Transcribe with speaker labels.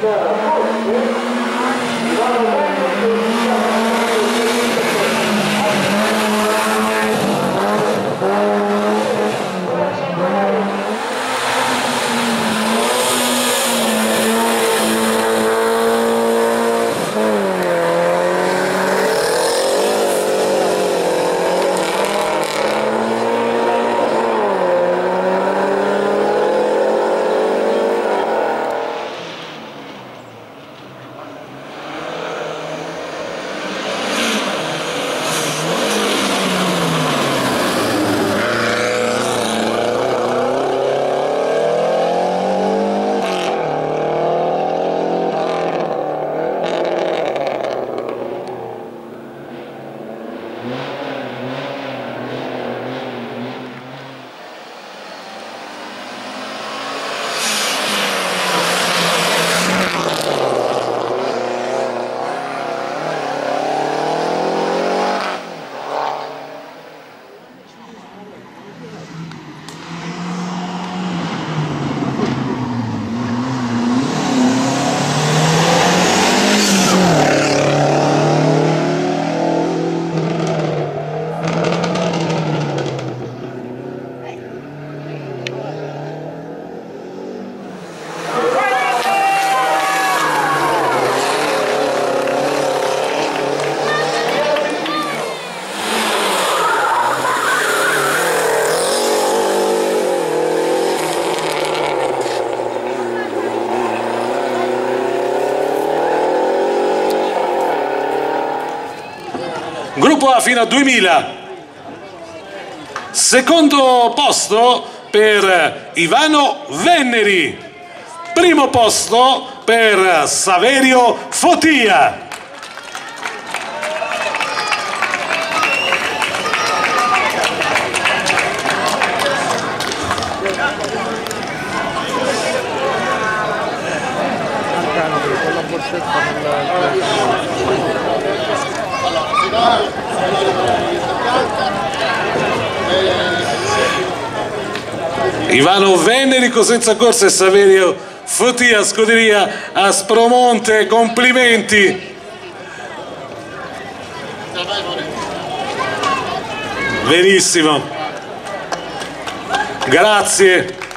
Speaker 1: 对 Gruppo A fino a 2000. Secondo posto per Ivano Venneri. Primo posto per Saverio Fotia. Ivano Veneri, Cosenza Corsa e Saverio Fotia, scuderia Aspromonte, complimenti. Benissimo, grazie.